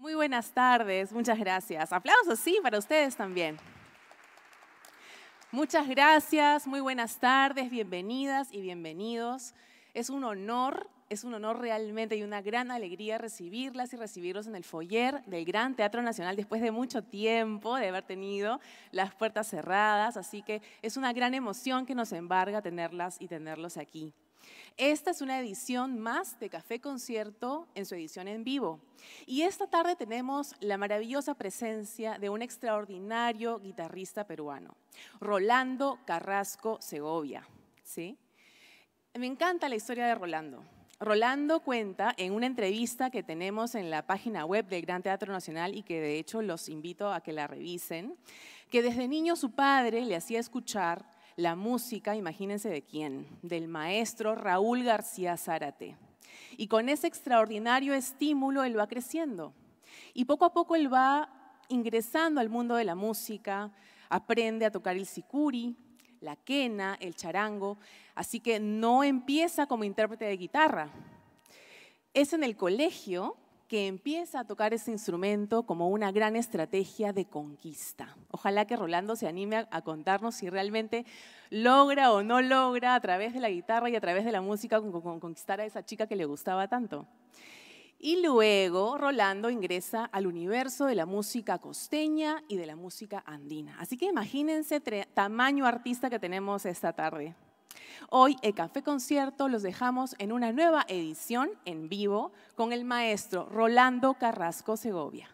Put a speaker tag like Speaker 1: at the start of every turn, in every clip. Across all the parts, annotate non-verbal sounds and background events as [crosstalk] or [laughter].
Speaker 1: Muy buenas tardes, muchas gracias. Aplausos, sí, para ustedes también. Muchas gracias, muy buenas tardes, bienvenidas y bienvenidos. Es un honor, es un honor realmente y una gran alegría recibirlas y recibirlos en el foyer del Gran Teatro Nacional después de mucho tiempo de haber tenido las puertas cerradas, así que es una gran emoción que nos embarga tenerlas y tenerlos aquí. Esta es una edición más de Café Concierto en su edición en vivo. Y esta tarde tenemos la maravillosa presencia de un extraordinario guitarrista peruano, Rolando Carrasco Segovia. ¿sí? Me encanta la historia de Rolando. Rolando cuenta en una entrevista que tenemos en la página web del Gran Teatro Nacional y que de hecho los invito a que la revisen, que desde niño su padre le hacía escuchar la música, imagínense de quién, del maestro Raúl García Zárate. Y con ese extraordinario estímulo él va creciendo. Y poco a poco él va ingresando al mundo de la música, aprende a tocar el sicuri, la quena, el charango, así que no empieza como intérprete de guitarra. Es en el colegio que empieza a tocar ese instrumento como una gran estrategia de conquista. Ojalá que Rolando se anime a, contarnos si realmente logra o no logra a través de la guitarra y a través de la música conquistar a esa chica que le gustaba tanto. Y luego Rolando ingresa al universo de la música costeña y de la música andina. Así que imagínense tamaño artista que tenemos esta tarde. Hoy el Café Concierto los dejamos en una nueva edición en vivo con el maestro Rolando Carrasco Segovia.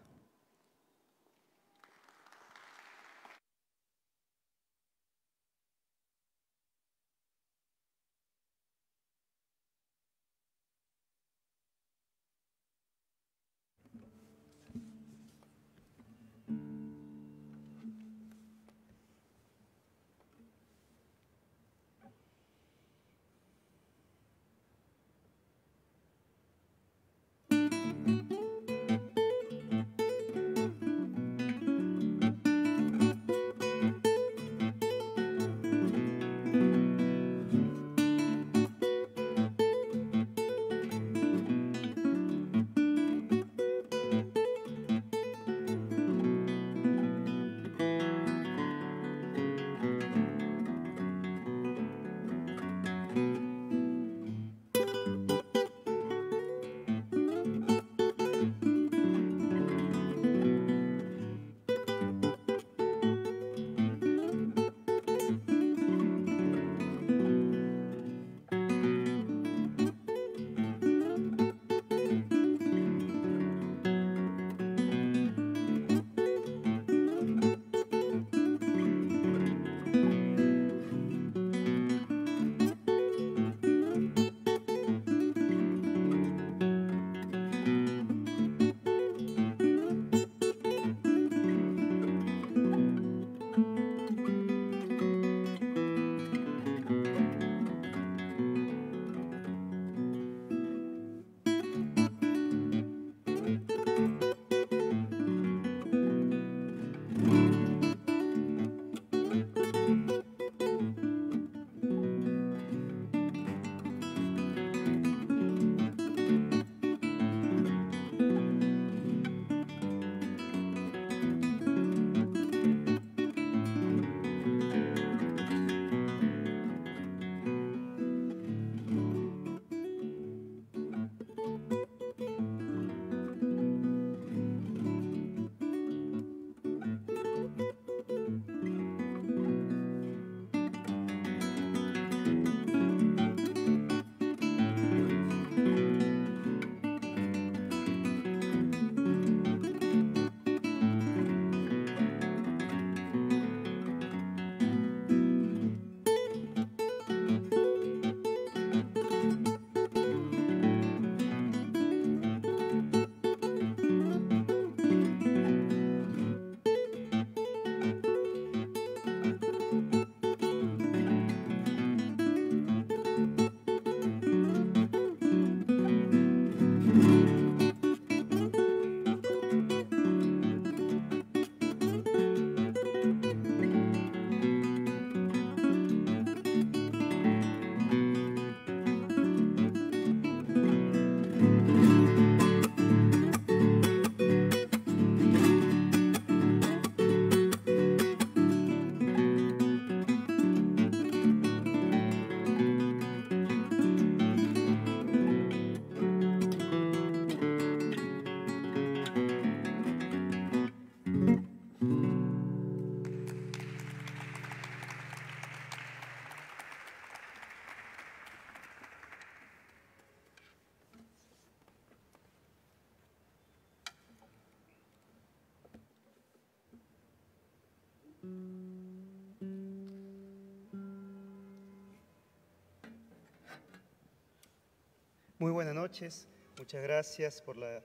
Speaker 2: Muy buenas noches, muchas gracias por la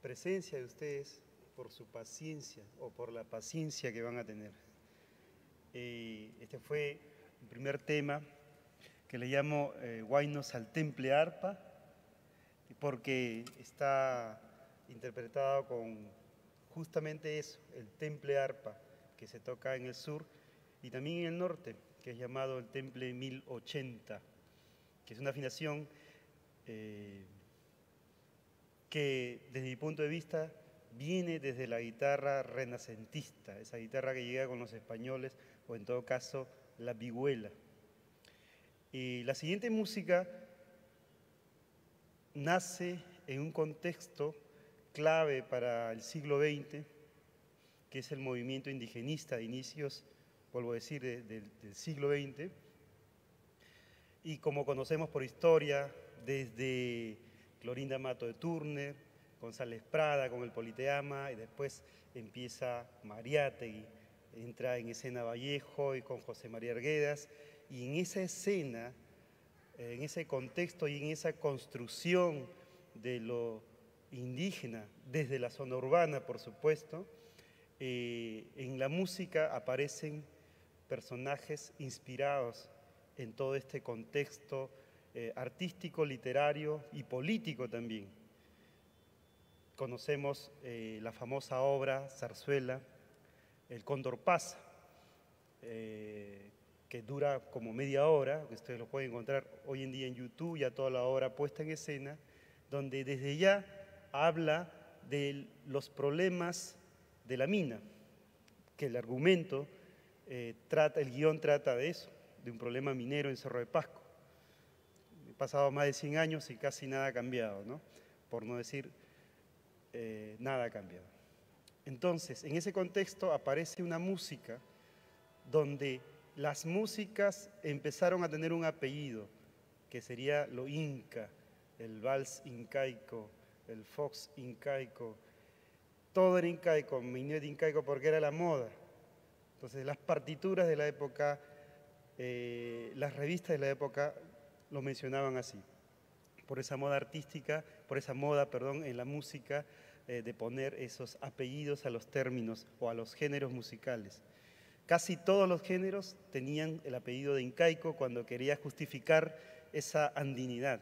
Speaker 2: presencia de ustedes, por su paciencia o por la paciencia que van a tener. Eh, este fue el primer tema que le llamo eh, Guainos al Temple Arpa, porque está interpretado con justamente eso, el Temple Arpa, que se toca en el sur y también en el norte, que es llamado el Temple 1080, que es una afinación eh, que desde mi punto de vista viene desde la guitarra renacentista, esa guitarra que llega con los españoles, o en todo caso la vihuela. Y la siguiente música nace en un contexto clave para el siglo XX, que es el movimiento indigenista de inicios, vuelvo a decir, del siglo XX. Y como conocemos por historia, desde Clorinda Mato de Turner, González Prada con el Politeama, y después empieza Mariátegui, entra en escena Vallejo y con José María Arguedas, y en esa escena, en ese contexto y en esa construcción de lo indígena, desde la zona urbana, por supuesto, eh, en la música aparecen personajes inspirados en todo este contexto eh, artístico, literario y político también. Conocemos eh, la famosa obra Zarzuela, El Cóndor pasa, eh, que dura como media hora, que ustedes lo pueden encontrar hoy en día en YouTube, ya toda la obra puesta en escena, donde desde ya habla de los problemas de la mina, que el argumento trata, el guion trata de eso, de un problema minero en Cerro de Pasco pasado más de 100 años y casi nada ha cambiado, ¿no? por no decir eh, nada ha cambiado. Entonces, en ese contexto aparece una música donde las músicas empezaron a tener un apellido, que sería lo inca, el vals incaico, el fox incaico, todo era incaico, minuet incaico porque era la moda. Entonces las partituras de la época, eh, las revistas de la época lo mencionaban así, por esa moda artística, por esa moda, perdón, en la música, eh, de poner esos apellidos a los términos o a los géneros musicales. Casi todos los géneros tenían el apellido de incaico cuando quería justificar esa andinidad.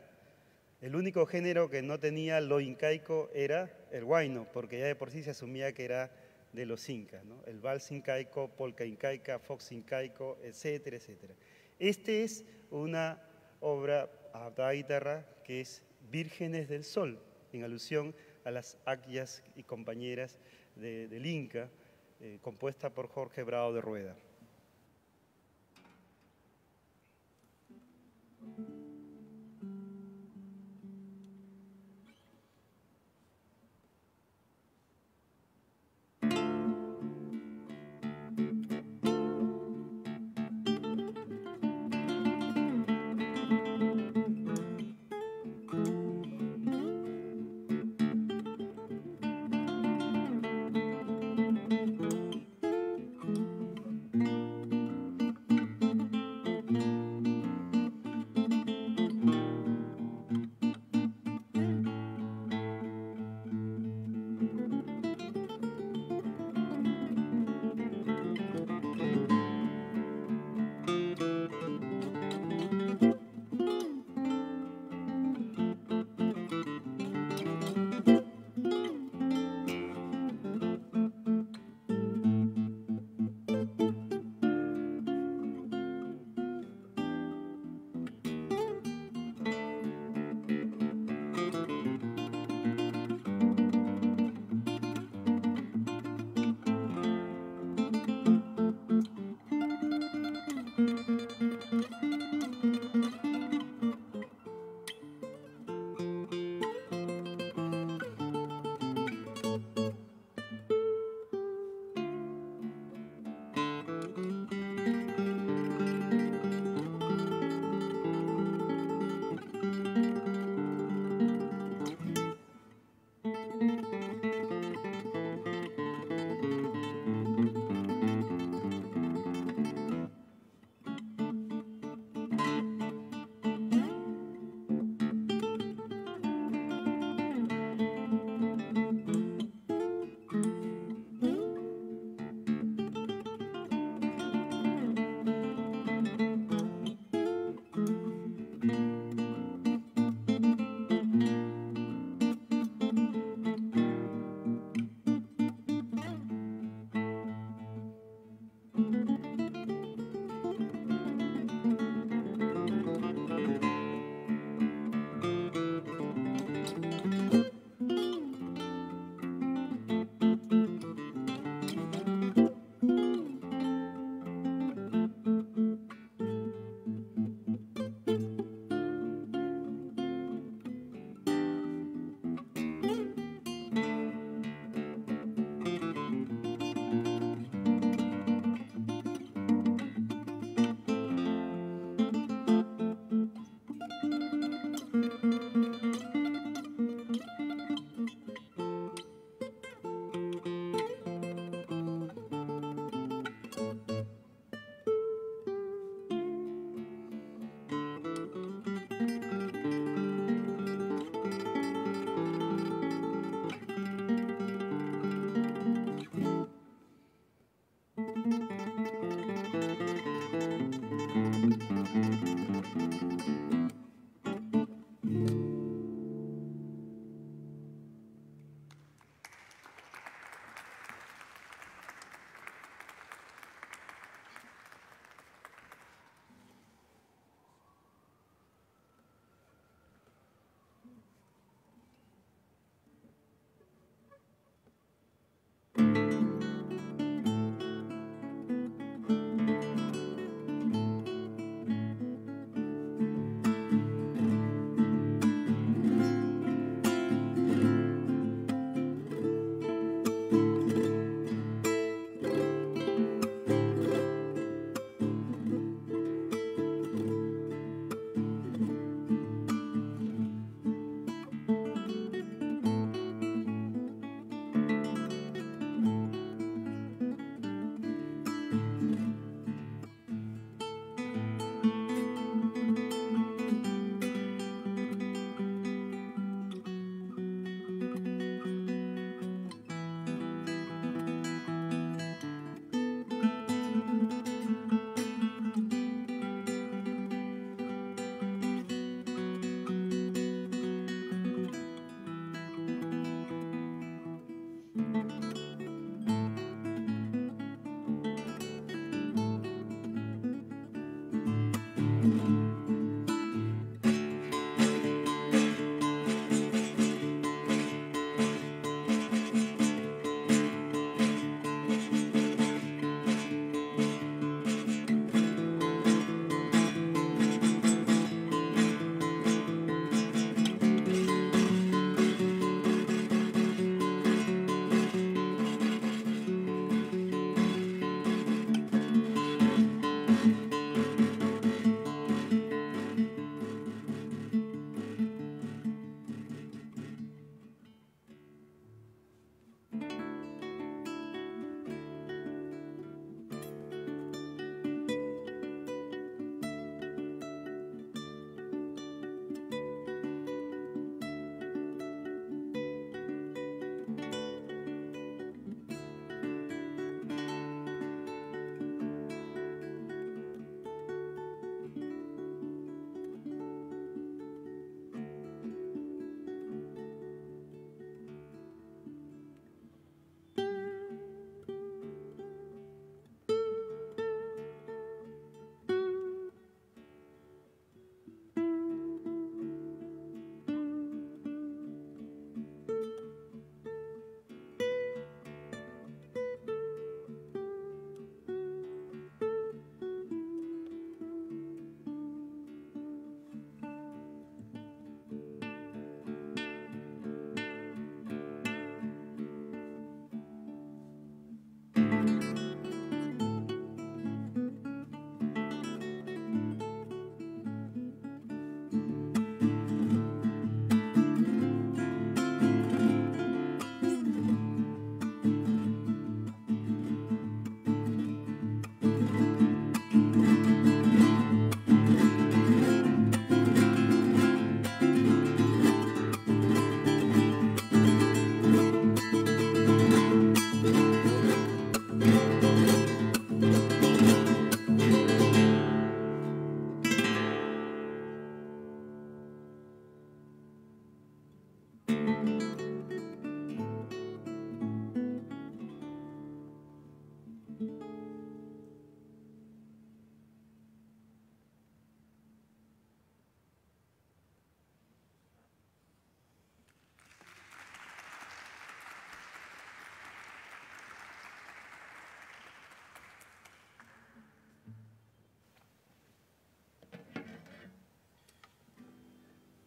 Speaker 2: El único género que no tenía lo incaico era el huayno, porque ya de por sí se asumía que era de los incas, ¿no? el vals incaico, polka incaica, fox incaico, etcétera, etcétera. Este es una obra adaptada a guitarra que es Vírgenes del Sol, en alusión a las aquias y compañeras del Inca, eh, compuesta por Jorge Bravo de Rueda.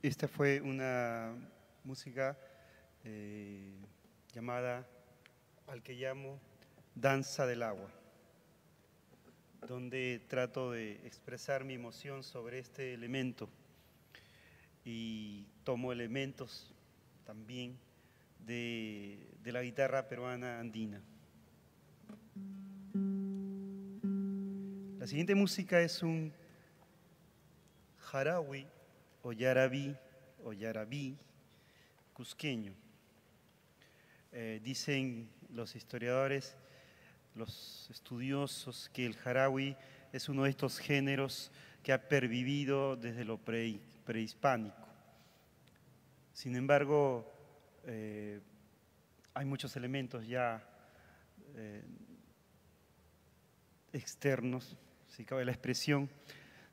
Speaker 2: Esta fue una música eh, llamada, al que llamo Danza del Agua, donde trato de expresar mi emoción sobre este elemento y tomo elementos también de, de la guitarra peruana andina. La siguiente música es un jarawi o yarabí o yarabí cusqueño. Eh, dicen los historiadores, los estudiosos, que el jarawi es uno de estos géneros que ha pervivido desde lo prehispánico. Sin embargo, eh, hay muchos elementos ya eh, externos, si cabe la expresión,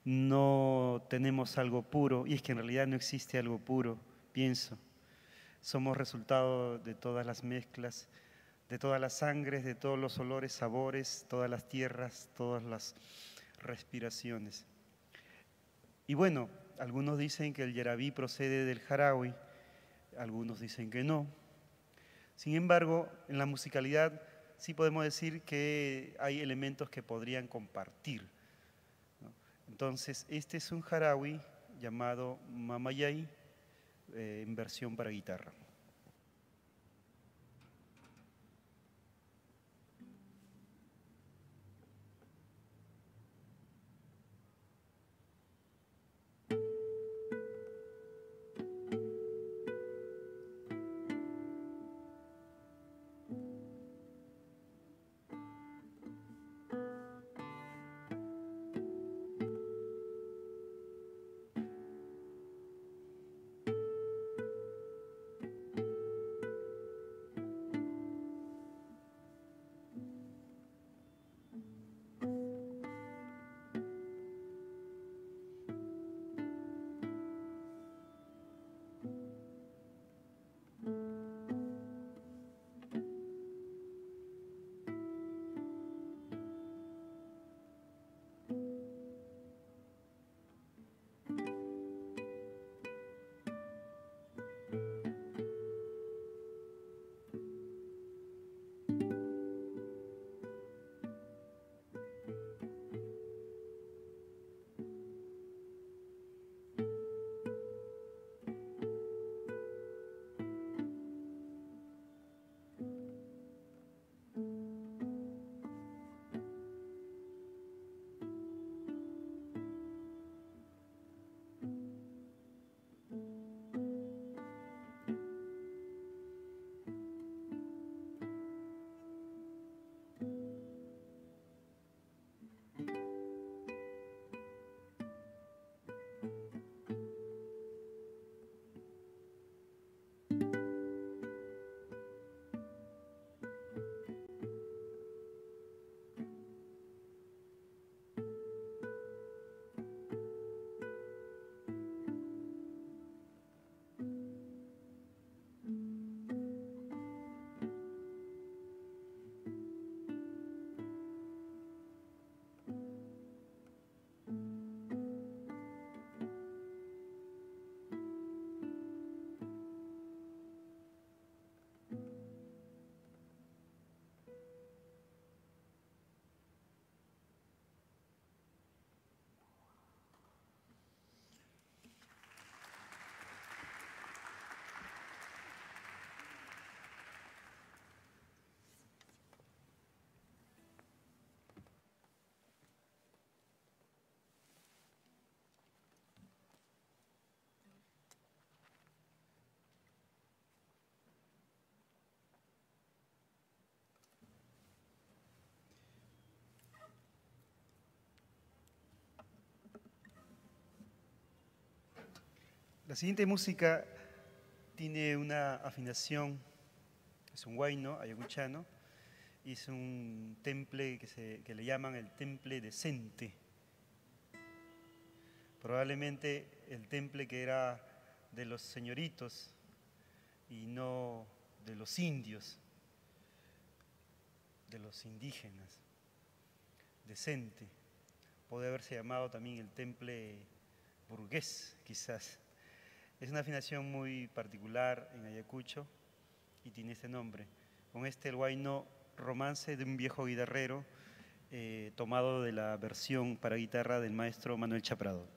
Speaker 2: no tenemos algo puro, y es que en realidad no existe algo puro, pienso. Somos resultado de todas las mezclas, de todas las sangres, de todos los olores, sabores, todas las tierras, todas las respiraciones. Y bueno, algunos dicen que el yarabí procede del jarawi, algunos dicen que no. Sin embargo, en la musicalidad sí podemos decir que hay elementos que podrían compartir. Entonces, este es un jarawi llamado Mamayay eh, en versión para guitarra. La siguiente música tiene una afinación, es un guayno ayacuchano, y es un temple que, se, que le llaman el temple decente. Probablemente el temple que era de los señoritos y no de los indios, de los indígenas. Decente. Puede haberse llamado también el temple burgués, quizás. Es una afinación muy particular en Ayacucho y tiene ese nombre. Con este el guayno romance de un viejo guitarrero eh, tomado de la versión para guitarra del maestro Manuel Chaprado.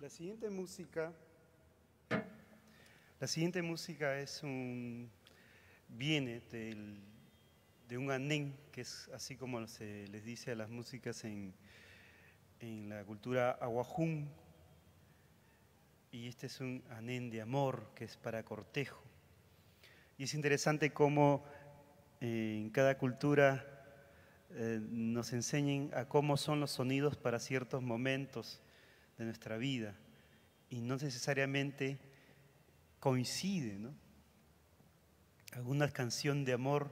Speaker 2: La siguiente música, la siguiente música es viene de un anén, que es así como se les dice a las músicas en, en la cultura aguajún, y este es un anén de amor que es para cortejo. Y es interesante cómo eh, en cada cultura eh, nos enseñen a cómo son los sonidos para ciertos momentos de nuestra vida y no necesariamente coincide. ¿no? Alguna canción de amor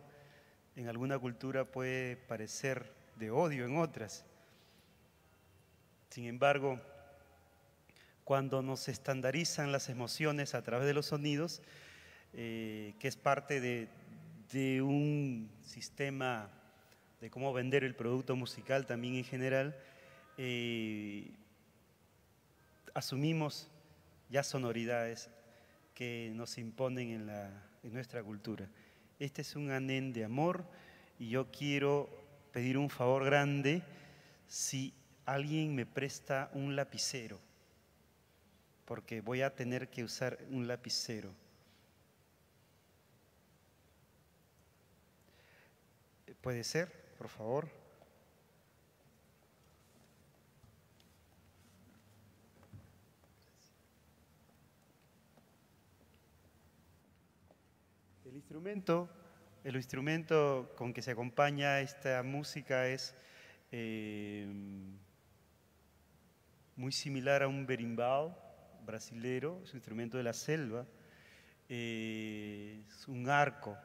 Speaker 2: en alguna cultura puede parecer de odio en otras. Sin embargo, cuando nos estandarizan las emociones a través de los sonidos, eh, que es parte de, un sistema de cómo vender el producto musical también en general, eh, asumimos ya sonoridades que nos imponen en, en nuestra cultura. Este es un anén de amor y yo quiero pedir un favor grande si alguien me presta un lapicero, porque voy a tener que usar un lapicero. ¿Puede ser, por favor? El instrumento, el instrumento con que se acompaña esta música es eh, muy similar a un berimbau brasilero, es un instrumento de la selva, eh, es un arco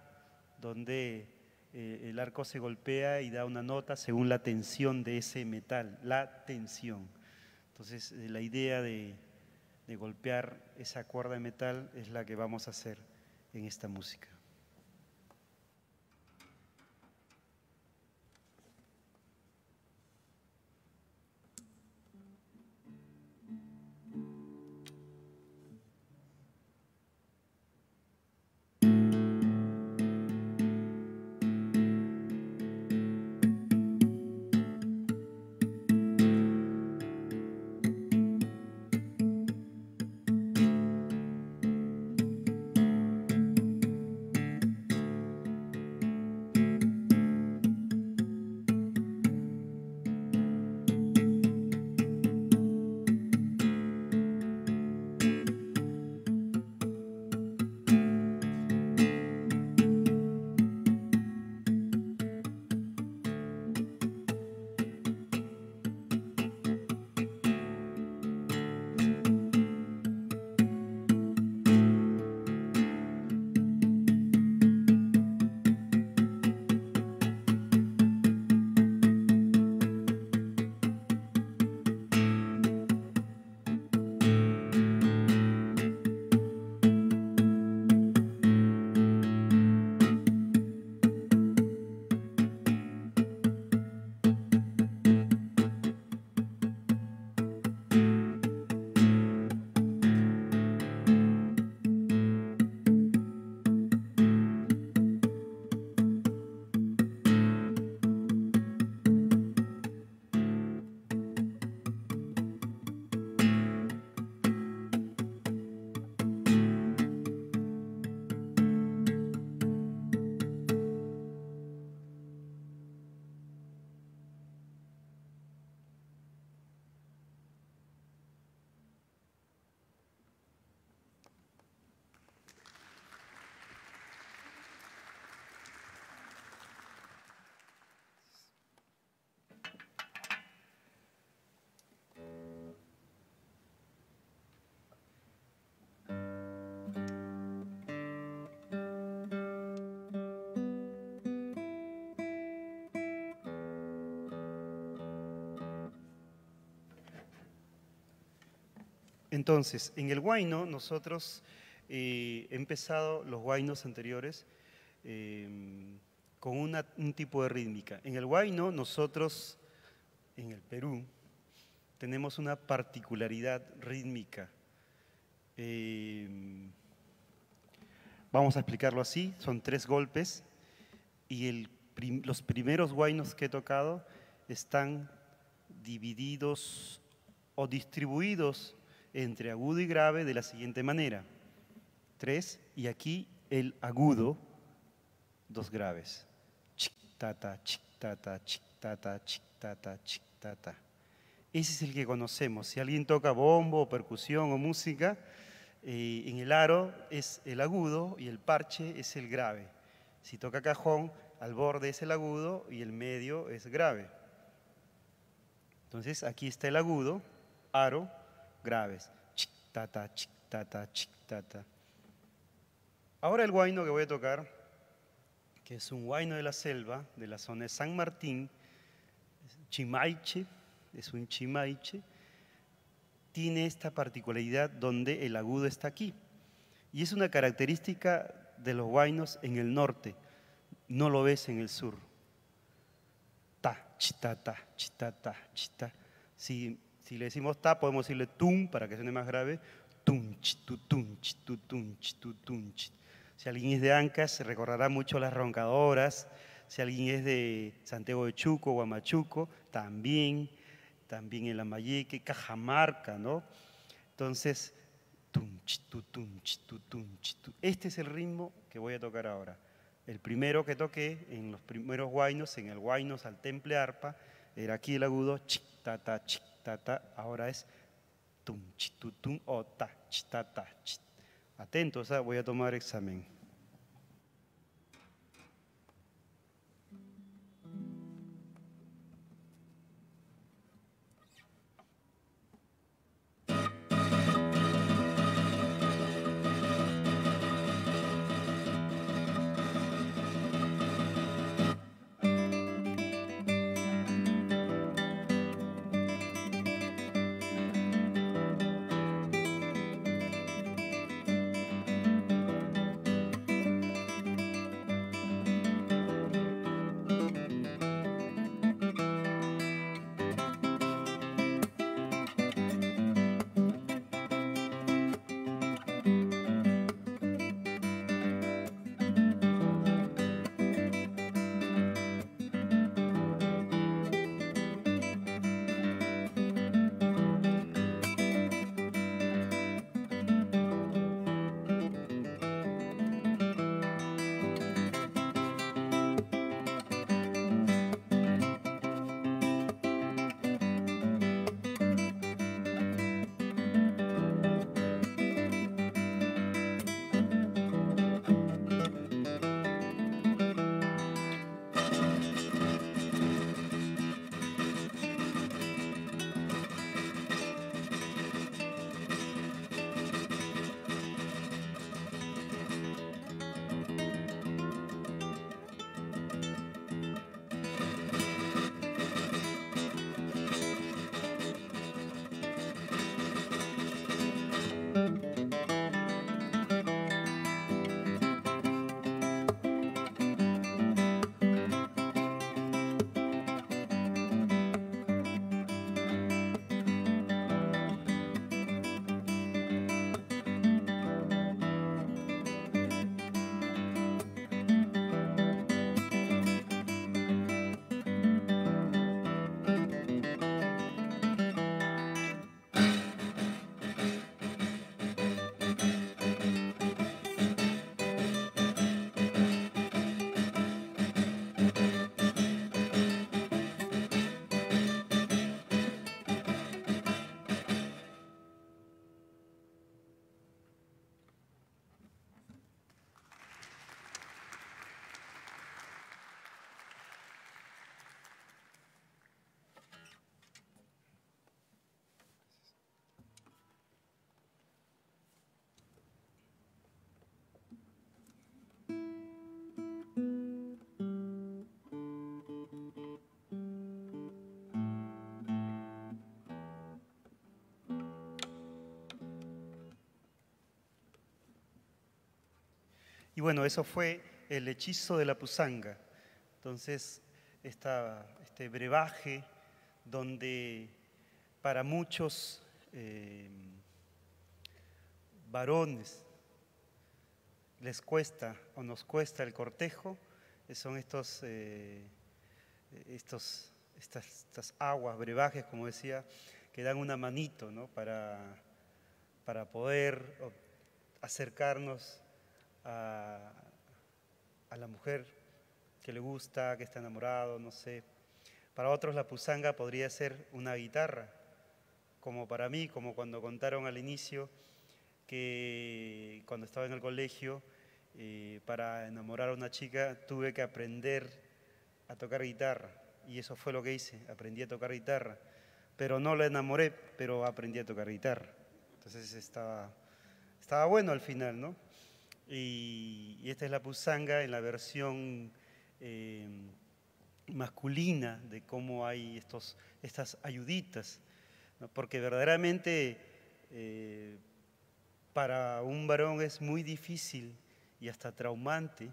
Speaker 2: donde eh, el arco se golpea y da una nota según la tensión de ese metal, la tensión. Entonces, eh, la idea de, de golpear esa cuerda de metal es la que vamos a hacer en esta música. Entonces, en el guayno nosotros eh, he empezado los guaynos anteriores em, con un tipo de rítmica. En el guayno nosotros, en el Perú, tenemos una particularidad rítmica. Em, vamos a explicarlo así, son tres golpes y los primeros guaynos que he tocado están divididos o distribuidos entre agudo y grave de la siguiente manera. Tres, y aquí el agudo, dos graves. Chic-tata, chic-tata, chic-tata, chic-tata, chic-tata. Ese es el que conocemos. Si alguien toca bombo, percusión o música, eh, en el aro es el agudo y el parche es el grave. Si toca cajón, al borde es el agudo y el medio es grave. Entonces aquí está el agudo, aro, graves. Chic-tata, chic-tata, chic-tata. Ahora el guayno que voy a tocar, que es un guayno de la selva, de la zona de San Martín, Chimaiche, es un chimaiche, tiene esta particularidad donde el agudo está aquí. Y es una característica de los guaynos en el norte, no lo ves en el sur. Ta, chita, ta, chita, ta, chita. Si, si le decimos ta, podemos decirle tum para que suene más grave. Tum, chitu, tum, chitu, tum, chitu, tum, Si alguien es de Ancas, se recordará mucho las roncadoras. Si alguien es de Santiago de Chuco, Guamachuco, también también el Amayeque, Cajamarca, ¿no? Entonces, este es el ritmo que voy a tocar ahora. El primero que toqué en los primeros guainos, en el guainos al temple arpa, era aquí el agudo, chic, ta, ta, chic, ta, ta. ahora es tum, tum, o ta, ta, ta, Atentos, voy a tomar examen. Y bueno, eso fue el hechizo de la pusanga. Entonces, este brebaje donde para muchos eh, varones les cuesta o nos cuesta el cortejo, son estos, eh, estos, estas, aguas, brebajes, como decía, que dan una manito ¿no? para, para poder acercarnos a, la mujer que le gusta, que está enamorado, no sé. Para otros la pusanga podría ser una guitarra, como para mí, como cuando contaron al inicio que cuando estaba en el colegio, eh, para enamorar a una chica tuve que aprender a tocar guitarra. Y eso fue lo que hice, aprendí a tocar guitarra. Pero no la enamoré, pero aprendí a tocar guitarra. Entonces estaba bueno al final, ¿no? Y, esta es la pusanga en la versión eh, masculina de cómo hay estos, estas ayuditas, porque verdaderamente eh, para un varón es muy difícil y hasta traumante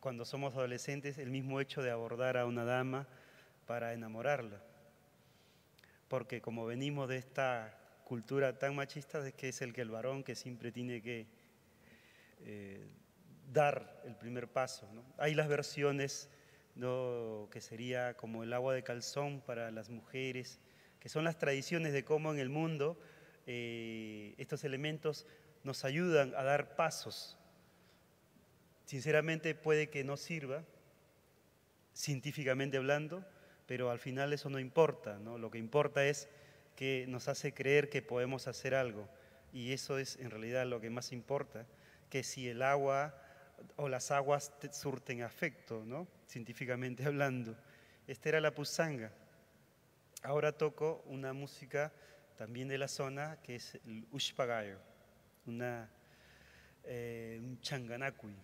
Speaker 2: cuando somos adolescentes el mismo hecho de abordar a una dama para enamorarla. Porque como venimos de esta cultura tan machista de que es el que el varón que siempre tiene que eh, dar el primer paso. Hay las versiones que sería como el agua de calzón para las mujeres, que son las tradiciones de cómo en el mundo eh, estos elementos nos ayudan a dar pasos. Sinceramente puede que no sirva, científicamente hablando, pero al final eso no importa, ¿no? Lo que importa es que nos hace creer que podemos hacer algo. Y eso es en realidad lo que más importa, que si el agua o las aguas te surten afecto, ¿no? científicamente [laughs] hablando. Esta era la pusanga. Ahora toco una música también de la zona que es el ushpagayo, una, eh, un changanacui.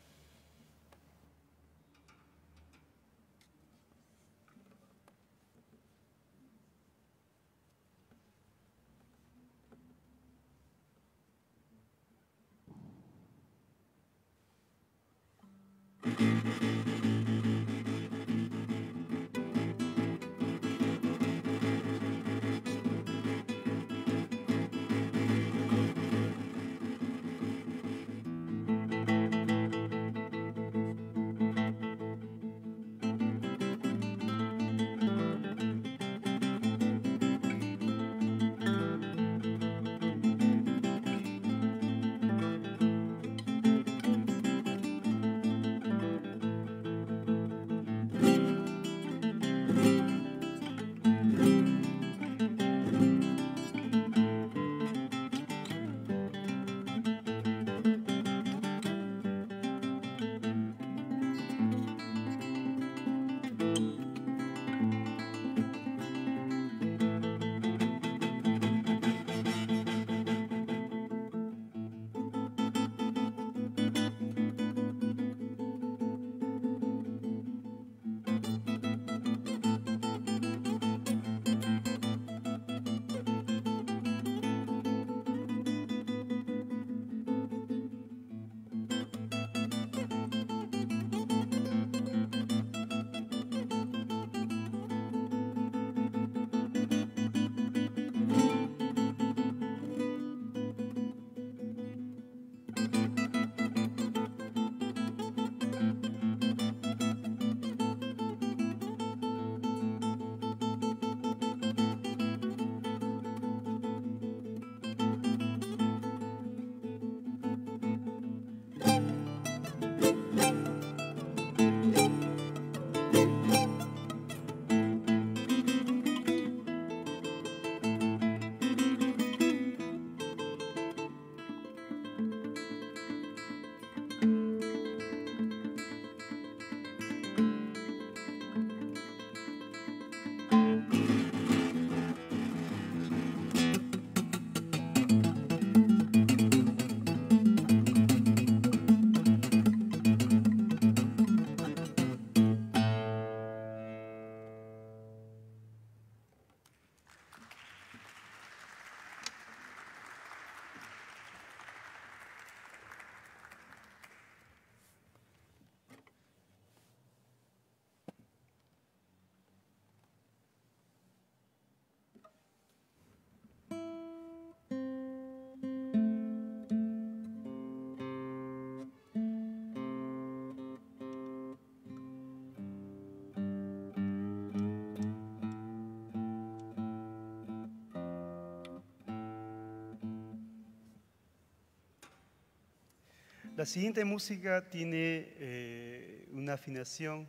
Speaker 2: La siguiente música tiene eh, una afinación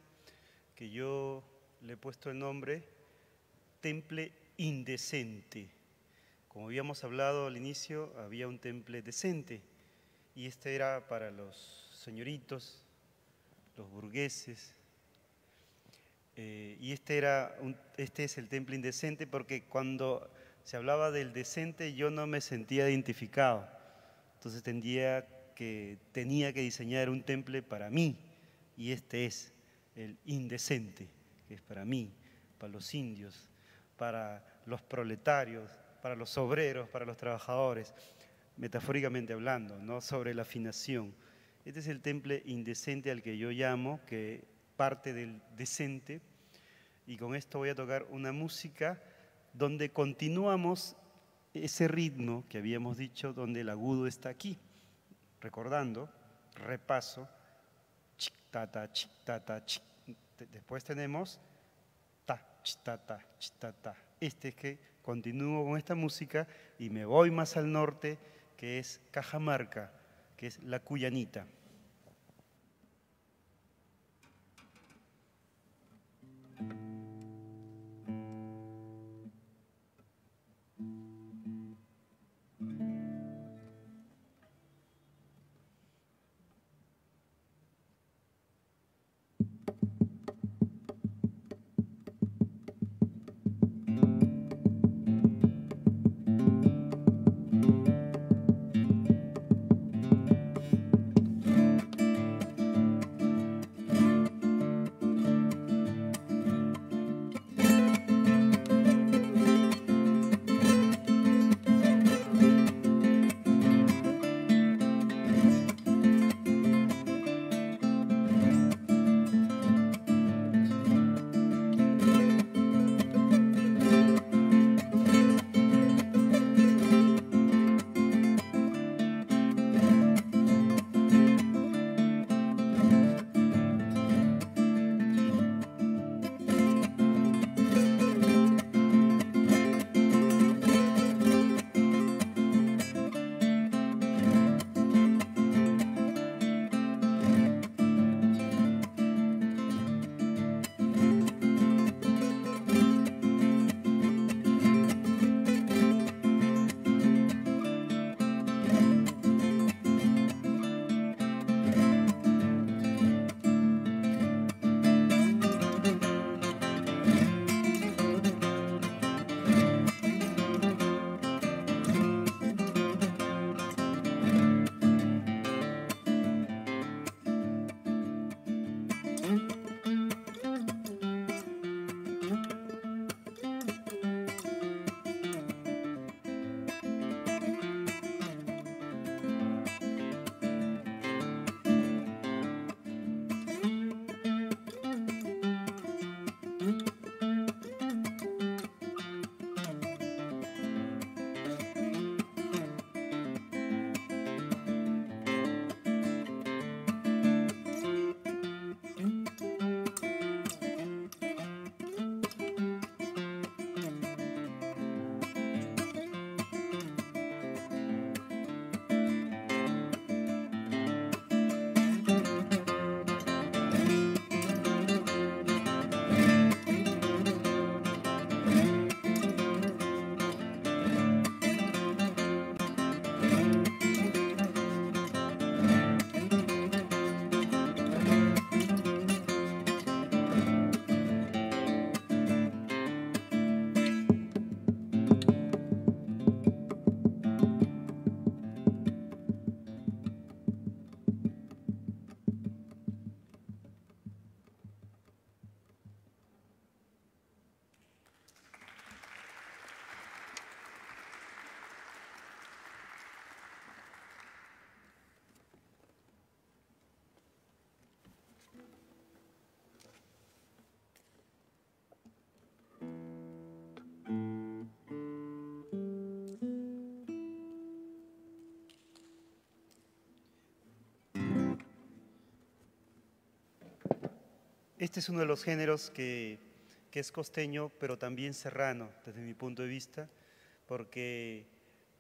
Speaker 2: que yo le he puesto el nombre temple indecente. Como habíamos hablado al inicio, había un temple decente y este era para los señoritos, los burgueses. Eh, y este, era este es el temple indecente porque cuando se hablaba del decente yo no me sentía identificado. Entonces tendría que, tenía que diseñar un temple para mí y este es el indecente, que es para mí, para los indios, para los proletarios, para los obreros, para los trabajadores, metafóricamente hablando, ¿no? sobre la afinación. Este es el temple indecente al que yo llamo, que parte del decente, y con esto voy a tocar una música donde continuamos ese ritmo que habíamos dicho, donde el agudo está aquí recordando, repaso, chic, ta, ta, chic, ta, ta, chic. Después tenemos ta, chic, ta, ta, chic, ta, ta. Este es que continúo con esta música y me voy más al norte, que es Cajamarca, que es la Cuyanita. Este es uno de los géneros que, es costeño, pero también serrano, desde mi punto de vista, porque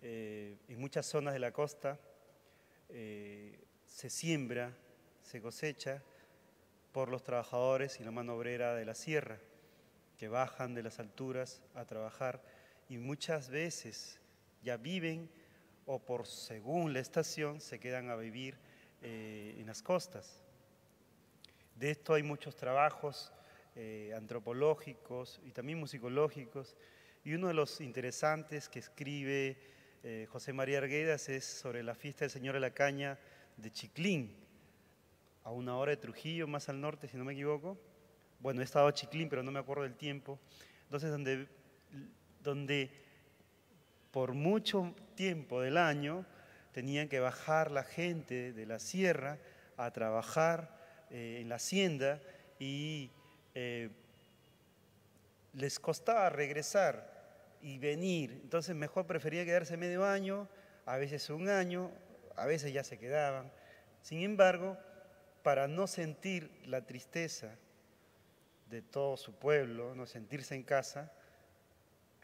Speaker 2: eh, en muchas zonas de la costa eh, se siembra, se cosecha por los trabajadores y la mano obrera de la sierra, que bajan de las alturas a trabajar y muchas veces ya viven o por según la estación se quedan a vivir eh, en las costas. De esto hay muchos trabajos eh, antropológicos y también musicológicos y uno de los interesantes que escribe eh, José María Arguedas es sobre la fiesta del Señor de la Caña de Chiclín, a una hora de Trujillo, más al norte, si no me equivoco. Bueno, he estado a Chiclín, pero no me acuerdo del tiempo. Entonces, donde, donde por mucho tiempo del año tenían que bajar la gente de la sierra a trabajar eh, en la hacienda y eh, les costaba regresar y venir. Entonces mejor prefería quedarse medio año, a veces un año, a veces ya se quedaban. Sin embargo, para no sentir la tristeza de todo su pueblo, no sentirse en casa,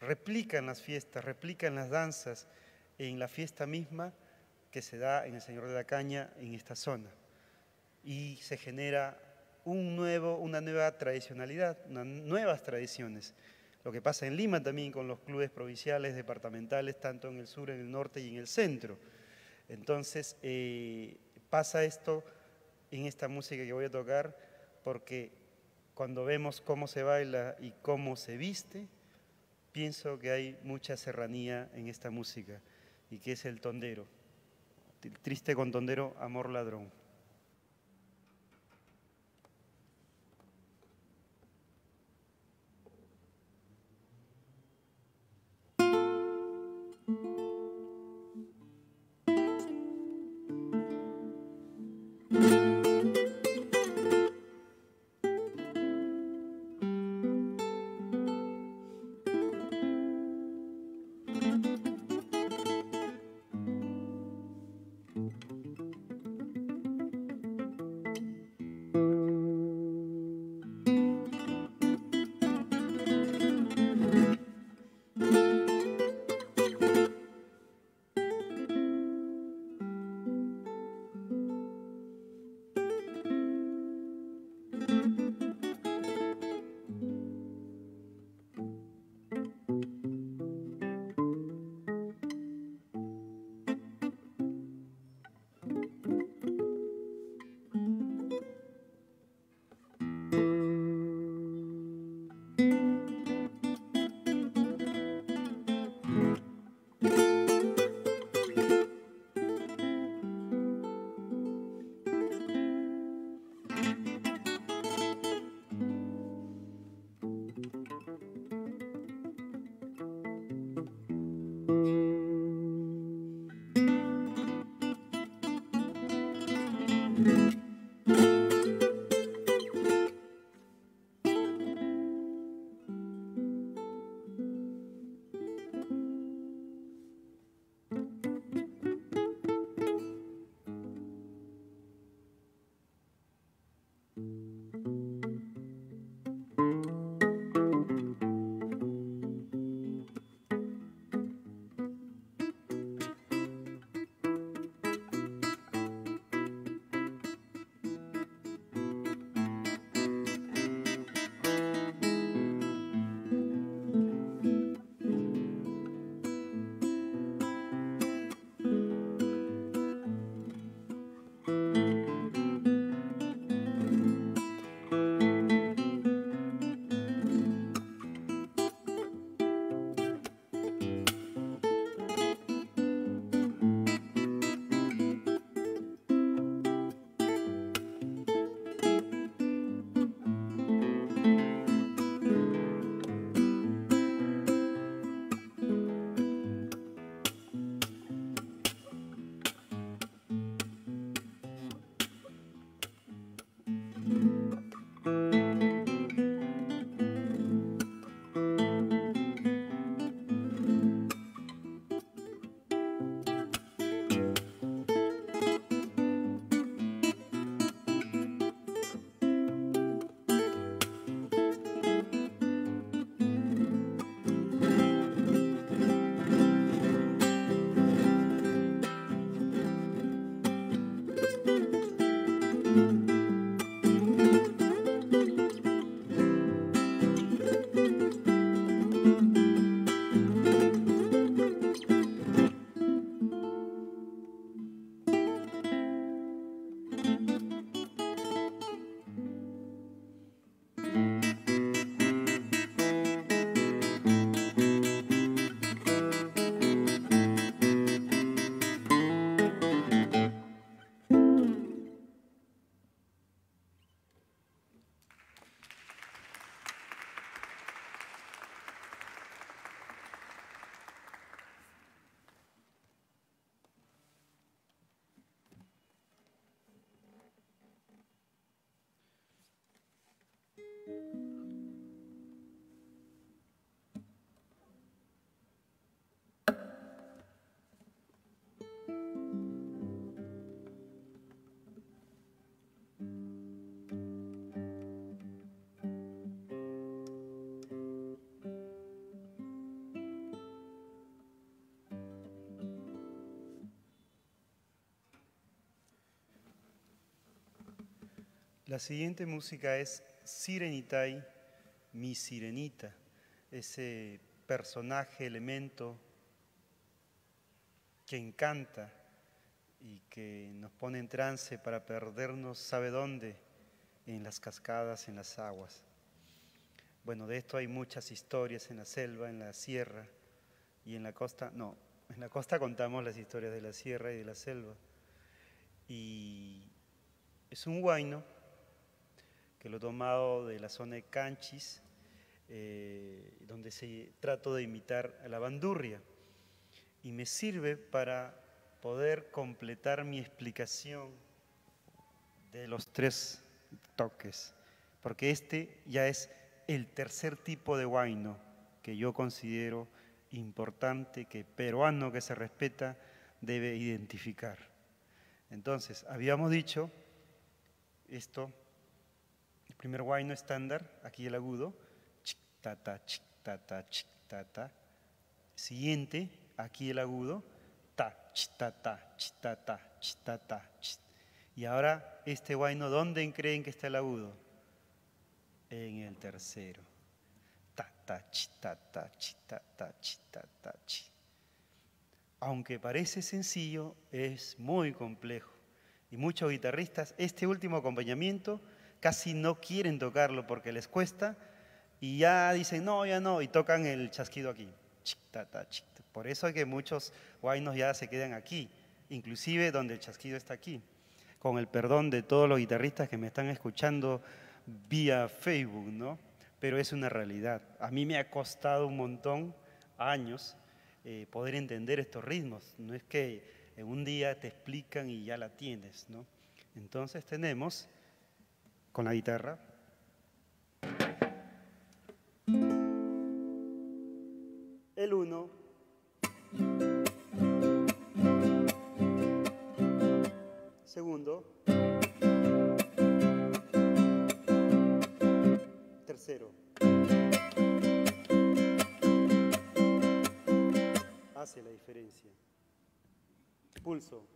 Speaker 2: replican las fiestas, replican las danzas en la fiesta misma que se da en el Señor de la Caña en esta zona. Y se genera un nuevo, una nueva tradicionalidad, nuevas tradiciones. Lo que pasa en Lima también con los clubes provinciales, departamentales, tanto en el sur, en el norte y en el centro. Entonces, eh, pasa esto en esta música que voy a tocar porque cuando vemos cómo se baila y cómo se viste, pienso que hay mucha serranía en esta música y que es el tondero. Triste con tondero, amor ladrón. La siguiente música es Sirenitai, mi sirenita, ese personaje, elemento que encanta y que nos pone en trance para perdernos, ¿sabe dónde? En las cascadas, en las aguas. Bueno, de esto hay muchas historias en la selva, en la sierra y en la costa. No, en la costa contamos las historias de la sierra y de la selva. Y es un guayno lo he tomado de la zona de Canchis, eh, donde se trato de imitar a la bandurria. Y me sirve para poder completar mi explicación de los tres toques, porque este ya es el tercer tipo de guayno que yo considero importante, que peruano que se respeta debe identificar. Entonces, habíamos dicho esto primer guayno estándar, aquí el agudo, chic, ta, chic, ta, chic, ta. Siguiente, aquí el agudo, ta, ch, ta, ta, ch, ta, ta, ch, ta, ta, Y ahora, este guayno, ¿dónde creen que está el agudo? En el tercero. Ta, ta, ch, ta, ta, ch, ta, ta, ch, ta, ta, ch. Aunque parece sencillo, es muy complejo. Y muchos guitarristas, este último acompañamiento, casi no quieren tocarlo porque les cuesta y ya dicen, no, ya no, y tocan el chasquido aquí. Por eso es que muchos guainos ya se quedan aquí, inclusive donde el chasquido está aquí. Con el perdón de todos los guitarristas que me están escuchando vía Facebook, ¿no? Pero es una realidad. A mí me ha costado un montón, años, eh, poder entender estos ritmos. No es que en un día te explican y ya la tienes, ¿no? Entonces tenemos con la guitarra. El uno. Segundo. Tercero. Hace la diferencia. Pulso.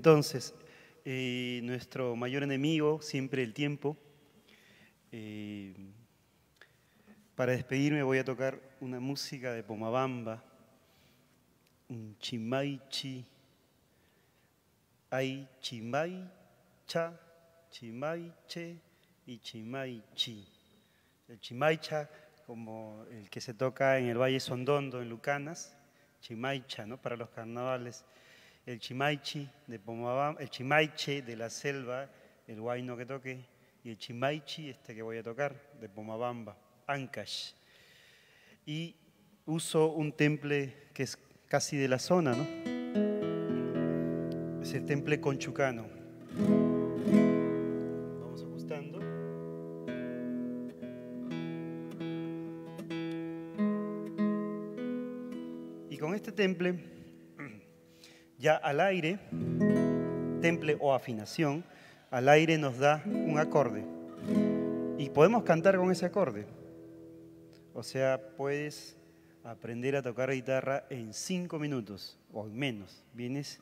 Speaker 2: Entonces, eh, nuestro mayor enemigo, siempre el tiempo. Eh, para despedirme voy a tocar una música de Pomabamba, un chimaichi, hay chimaicha, chimaiche y chimaichi. El chimaicha, como el que se toca en el Valle Sondondo, en Lucanas, chimaicha, ¿no? Para los carnavales el chimaichi de Pomabamba, el chimaiche de la selva, el guayno que toque, y el chimaichi este que voy a tocar de Pomabamba, Ancash. Y uso un temple que es casi de la zona, ¿no? Es el temple conchucano. Vamos ajustando. Y con este temple ya al aire, temple o afinación, al aire nos da un acorde. Y podemos cantar con ese acorde. O sea, puedes aprender a tocar guitarra en cinco minutos o en menos. Vienes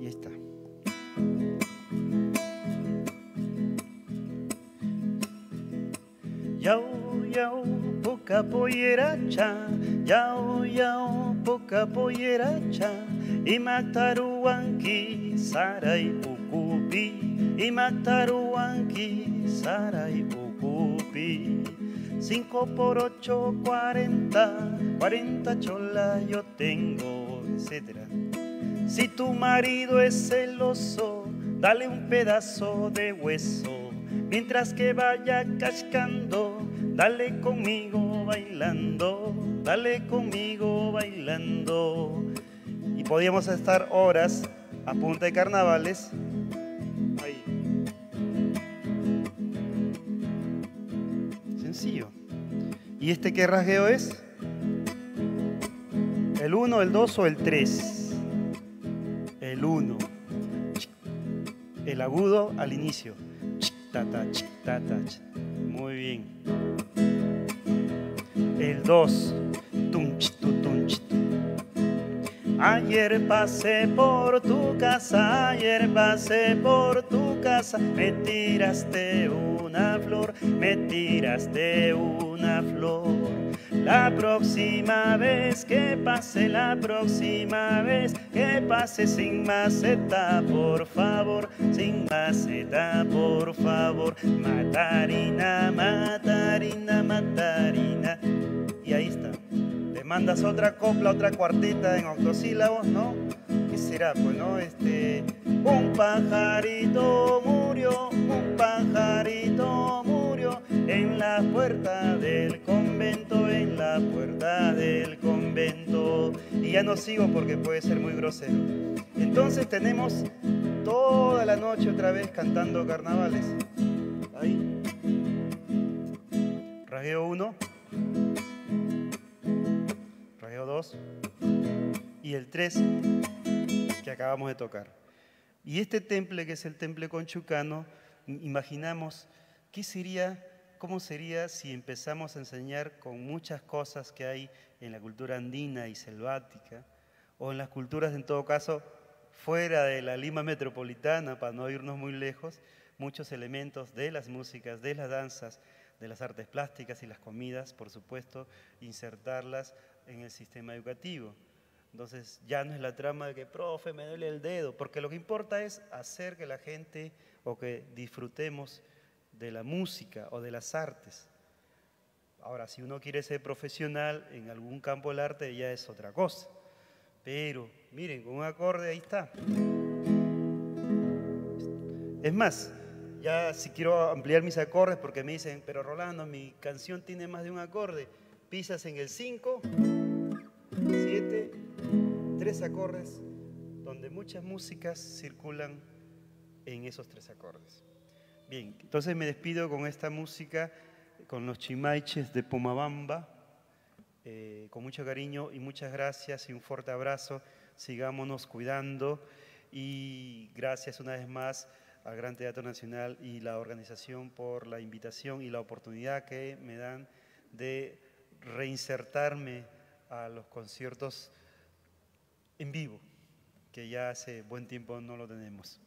Speaker 2: y está. Yao, yao, poca pollera cha, yao, yao, poca pollera cha imataruanki sarai ukupi imataruanki sarai ukupi cinco por ocho cuarenta. Cuarenta cholas yo tengo etcétera. Si tu marido es celoso dale un pedazo de hueso. Mientras que vaya cascando dale conmigo bailando. Dale conmigo bailando podíamos estar horas a punta de carnavales. Ahí. Sencillo. ¿Y este qué rasgueo es? ¿El 1, el 2 o el 3? El 1. El agudo al inicio. Muy bien. El 2. Ayer pasé por tu casa, ayer pasé por tu casa, me tiraste una flor, me tiraste una flor. La próxima vez que pase, la próxima vez que pase sin maceta, por favor, sin maceta, por favor. Matarina, matarina, matarina. Y ahí está mandas otra copla, otra cuarteta en octosílabos, ¿no? ¿Qué será? Pues, ¿no? Este, un pajarito murió, un pajarito murió en la puerta del convento, en la puerta del convento. Y ya no sigo porque puede ser muy grosero. Entonces tenemos toda la noche otra vez cantando carnavales. Ahí. Rasgueo 1. Y el 3 que acabamos de tocar. Y este temple, que es el temple conchucano, imaginamos qué sería, cómo sería si empezamos a enseñar con muchas cosas que hay en la cultura andina y selvática, o en las culturas, en todo caso, fuera de la Lima metropolitana, para no irnos muy lejos, muchos elementos de las músicas, de las danzas, de las artes plásticas y las comidas, por supuesto, insertarlas en el sistema educativo. Entonces ya no es la trama de que, profe, me duele el dedo, porque lo que importa es hacer que la gente o que disfrutemos de la música o de las artes. Ahora, si uno quiere ser profesional en algún campo del arte, ya es otra cosa. Pero, miren, con un acorde ahí está. Es más, ya si quiero ampliar mis acordes, porque me dicen, pero Rolando, mi canción tiene más de un acorde. Pisas en el 5, 7, tres acordes, donde muchas músicas circulan en esos tres acordes. Bien, entonces me despido con esta música, con los chimaiches de Pomabamba, eh, con mucho cariño y muchas gracias y un fuerte abrazo. Sigámonos cuidando y gracias una vez más al Gran Teatro Nacional y la organización por la invitación y la oportunidad que me dan de reinsertarme a los conciertos en vivo, que ya hace buen tiempo no lo tenemos.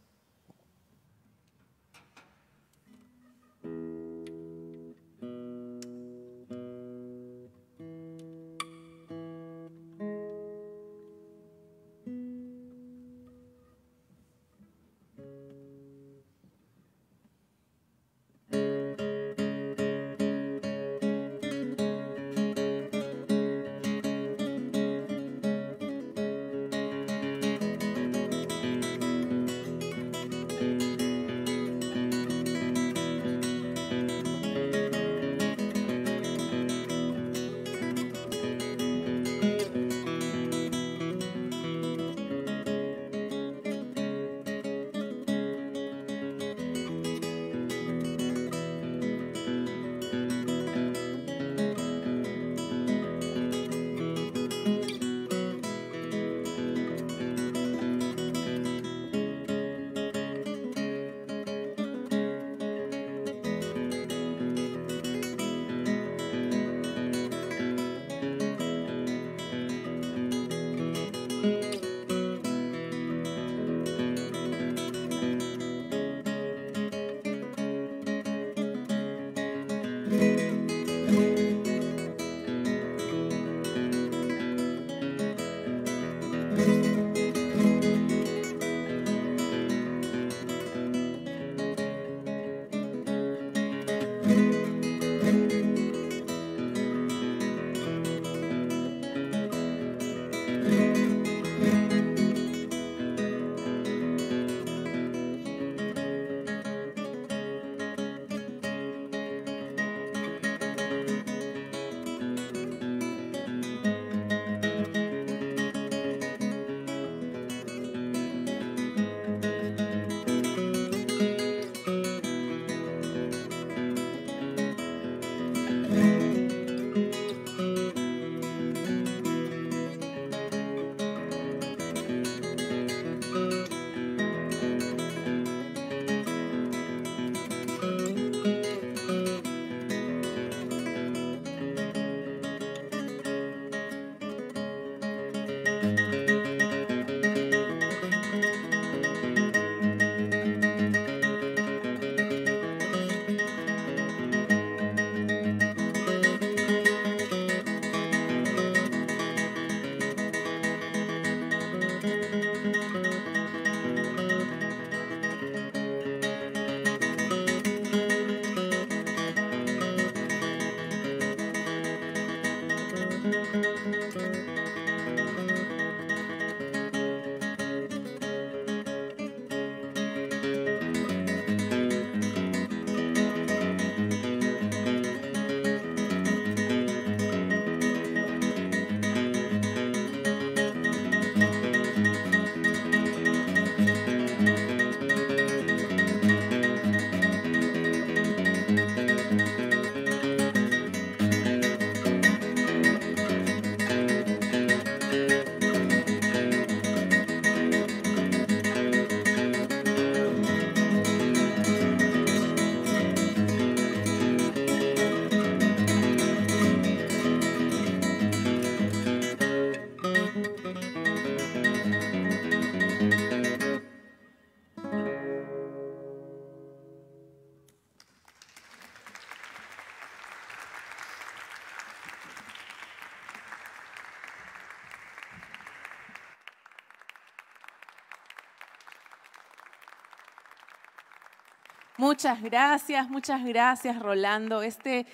Speaker 1: Muchas gracias, muchas gracias, Rolando. Este,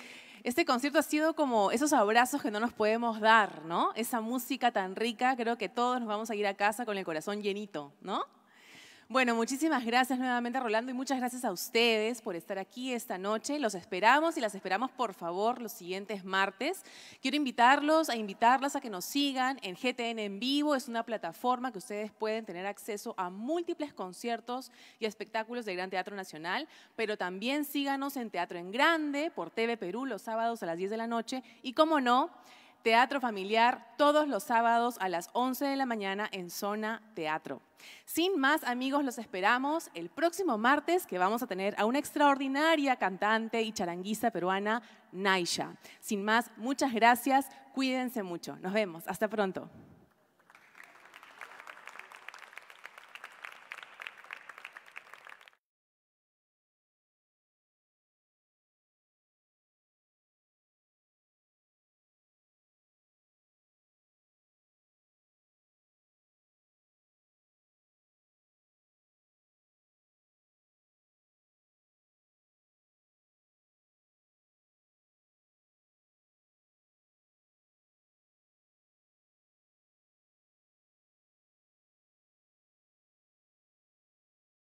Speaker 1: este concierto ha sido como esos abrazos que no nos podemos dar, ¿no? Esa música tan rica, creo que todos nos vamos a ir a casa con el corazón llenito, ¿no? Bueno, muchísimas gracias nuevamente Rolando y muchas gracias a ustedes por estar aquí esta noche. Los esperamos y las esperamos por favor los siguientes martes. Quiero invitarlos a invitarlas a que nos sigan en GTN en vivo. Es una plataforma que ustedes pueden tener acceso a múltiples conciertos y espectáculos del Gran Teatro Nacional, pero también síganos en Teatro en Grande por TV Perú los sábados a las 10 de la noche y como no, Teatro Familiar todos los sábados a las 11 de la mañana en Zona Teatro. Sin más, amigos, los esperamos el próximo martes que vamos a tener a una extraordinaria cantante y charanguista peruana, Naisha. Sin más, muchas gracias, cuídense mucho. Nos vemos, hasta pronto.